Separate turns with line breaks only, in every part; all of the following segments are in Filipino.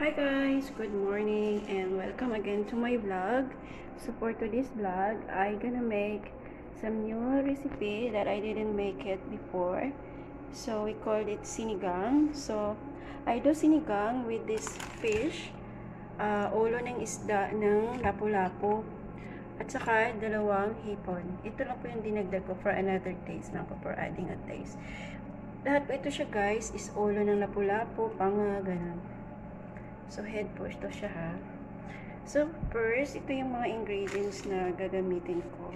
Hi guys, good morning and welcome again to my vlog. So for today's vlog, I gonna make some new recipe that I didn't make it before. So we called it sinigang. So I do sinigang with this fish, uh, ulo ng isda ng lapu-lapu at saka dalawang hipon. Ito lang po yung dinagdag ko for another taste lang po, for adding a taste. Lahat po ito siya guys, is ulo ng lapu-lapu, panga, ganun. So, head po ito siya ha. So, first, ito yung mga ingredients na gagamitin ko.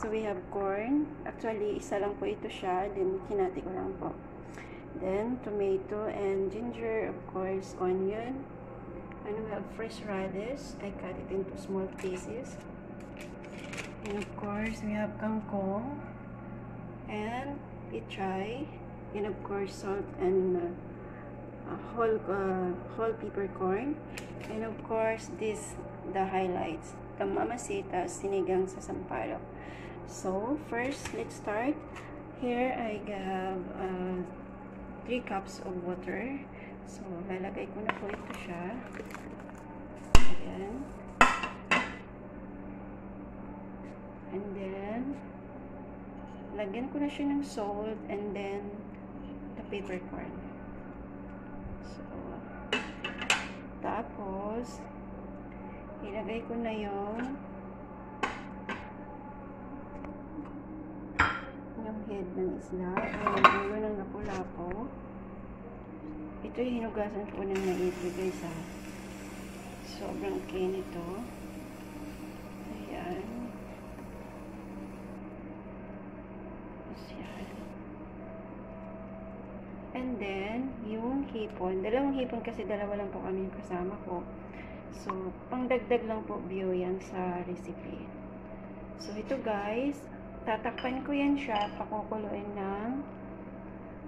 So, we have corn. Actually, isa lang po ito siya. Then, kinati ko lang po. Then, tomato and ginger, of course, onion. And we have fresh radish. I cut it into small pieces. And of course, we have kangkong. And pichay. And of course, salt and uh, uh, whole uh, whole peppercorn and of course this the highlights the mamacita sinigang sa sampalok. So first let's start. Here I have uh, 3 cups of water. So lalagay ko na po ito siya. Ayan. And then lagyan ko na siya ng salt and then the peppercorn So, tapos, ilagay ko na yung yung head ng isla o yung ulo ng lapu-lapo. Ito yung hinugasan ko ng maigi guys ha. Sobrang clean ito. Ayan. Ayan. And then, yung hipon. Dalawang hipon kasi dalawa lang po kami yung kasama ko. So, pangdagdag lang po view yan sa recipe. So, ito guys, tatakpan ko yan siya, pakukuluin ng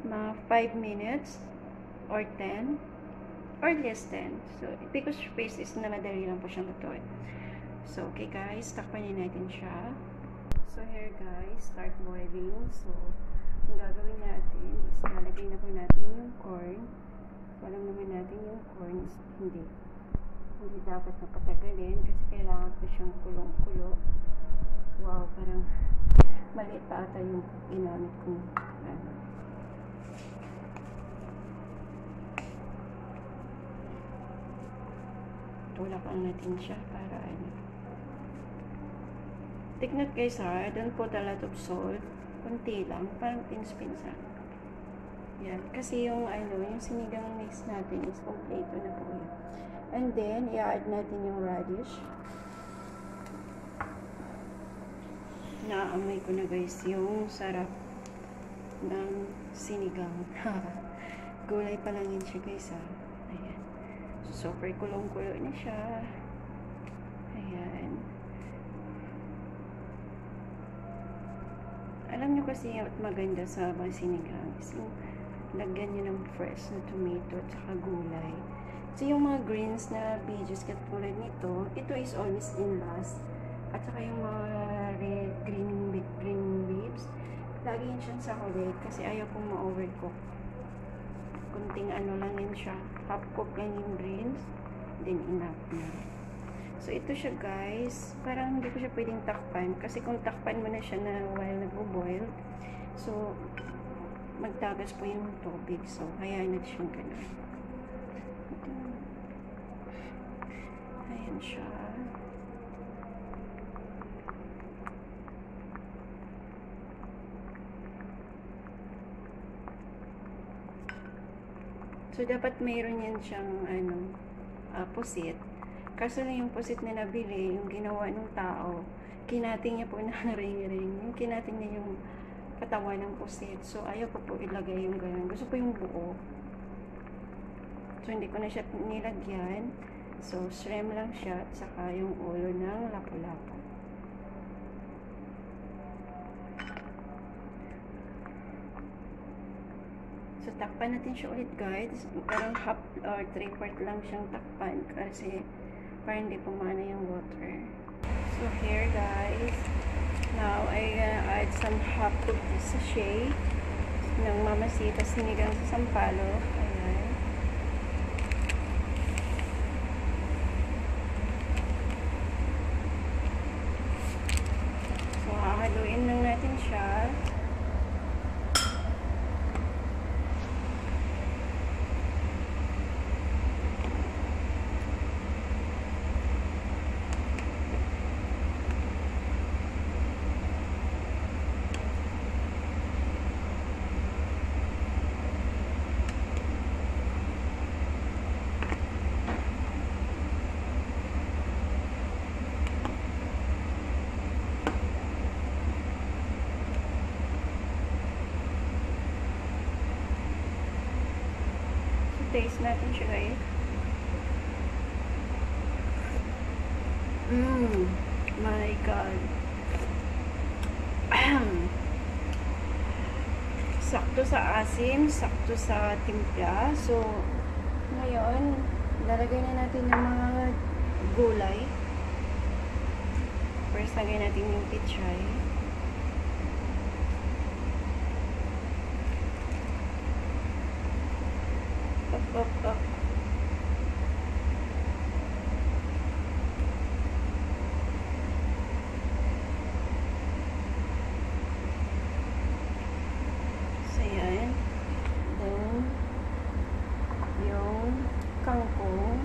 mga 5 minutes or 10 or less 10. So, because space is na madali lang po siyang lutuin. So, okay guys, takpan niya natin siya. So, here guys, start boiling. So, ang gagawin natin is lalagay na po natin yung corn. So, alam naman natin yung corn is hindi. Hindi dapat na patagalin kasi kailangan po siyang kulong-kulo. Wow, parang maliit pa ata yung ginamit kong ano. Tulakan natin siya para ano. Take guys ha, don't put a lot of salt konti lang, parang pins-pinsan. Yan. Kasi yung, ano, yung sinigang mix natin is kompleto na po yan. And then, i-add natin yung radish. Naamoy ko na guys yung sarap ng sinigang. Gulay pa lang yun siya guys ha. Ayan. Super kulong-kulo na siya. Ayan. alam nyo kasi maganda sa mga sinigang yung lagyan nyo ng fresh na tomato at saka gulay. So, yung mga greens na veggies katulad nito, ito is always in last. At saka yung mga red, green, green leaves, lagi yun siyang sa huli kasi ayaw kong ma-overcook. Kunting ano lang yun siya. Half cook lang yung greens, then enough na. So, ito siya guys. Parang hindi ko siya pwedeng takpan. Kasi kung takpan mo na siya na while nagbo-boil, so, magtagas po yung tubig. So, hayaan natin siyang ganun. Ayan siya. So, dapat mayroon yan siyang, ano, uh, pusit. Kaso na yung pusit na nabili, yung ginawa ng tao, kinating niya po na ring-ring. Yung kinating niya yung katawan ng pusit. So, ayaw ko po ilagay yung ganun. Gusto ko yung buo. So, hindi ko na siya nilagyan. So, shrimp lang siya at saka yung ulo ng lapu-lapu. So, takpan natin siya ulit guys. Parang half or three part lang siyang takpan kasi para hindi pumana yung water. So, here guys. Now, I gonna add some half cookie sachet ng Mamacita sinigang sa sampalo. Ayan. haluin lang natin siya. So, taste natin siya guys. Mmm. My God. Sakto sa asim, sakto sa timpla. So, ngayon, lalagay na natin yung mga gulay. First, lagay natin yung pichay. Up. So, yan. Then, yung kangkong.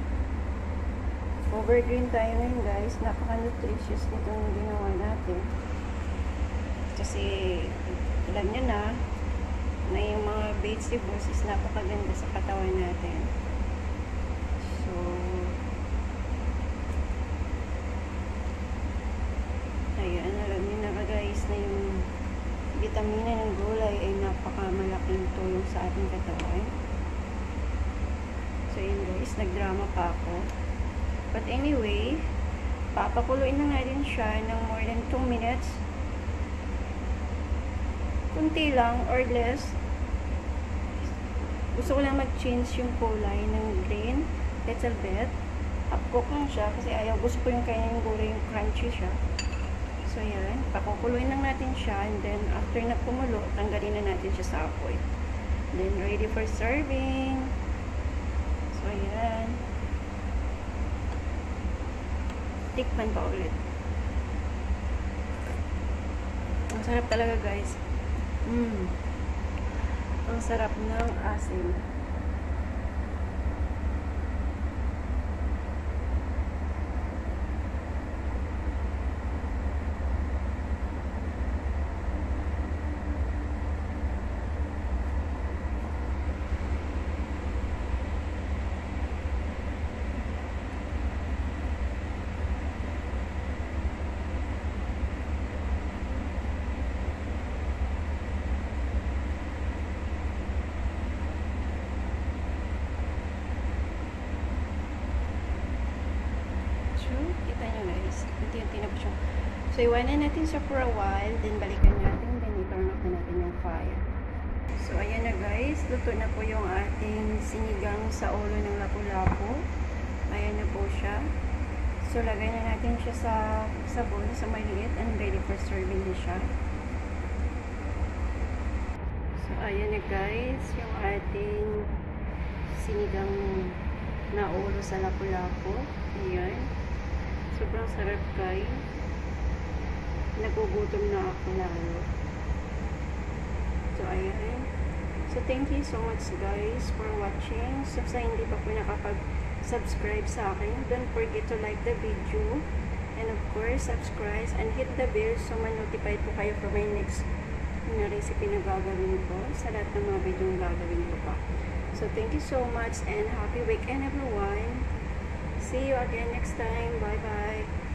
Overgreen tayo ngayon guys. Napaka-nutritious nitong ginawa natin. Kasi, alam nyo na, na yung mga vegetables is napakaganda sa katawan natin. So, ayan, alam nyo na guys na yung vitamina ng gulay ay napakamalaking tulong sa ating katawan. So, yun guys, nagdrama pa ako. But anyway, papakuluin na natin siya ng more than 2 minutes. Kunti lang or less. Gusto ko lang mag-change yung kulay ng green. Little bit. Half-cook lang siya kasi ayaw. Gusto ko yung kanya yung gulay yung crunchy siya. So, yan. Pakukuluin lang natin siya. And then, after na kumulo, tanggalin na natin siya sa apoy. Then, ready for serving. So, yan. Tikman pa ulit. Ang sarap talaga, guys. Mmm. Ang sarap ng asin. Kita nyo guys. Unti-unti na. So, iwanan natin siya for a while. Then, balikan natin. Then, i-turn off na natin yung fire. So, ayan na guys. Luto na po yung ating sinigang sa ulo ng lapu-lapu. Ayan na po siya. So, lagay na natin siya sa, sa bowl, sa maliit. And ready for serving na siya. So, ayan na guys. Yung ating sinigang na ulo sa lapu-lapu. Ayan. Sobrang sarap guys. Nagugutom na ako lalo. So, ayan. So, thank you so much guys for watching. So, sa hindi pa po nakapag-subscribe sa akin, don't forget to like the video. And of course, subscribe and hit the bell so ma-notify po kayo for my next na recipe na gagawin ko sa lahat ng mga video na gagawin ko pa. So, thank you so much and happy weekend everyone. See you again next time. Bye-bye.